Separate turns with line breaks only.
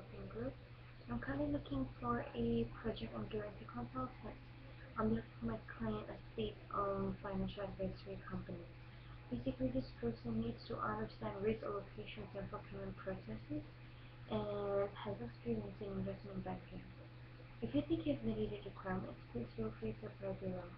Consulting Group. I'm currently looking for a project and guarantee consultant. I'm looking for my client a state-owned financial advisory company. Basically, this person needs to understand risk allocations and procurement processes and has experience in investment banking. If you think you have needed requirements, please feel free to apply below.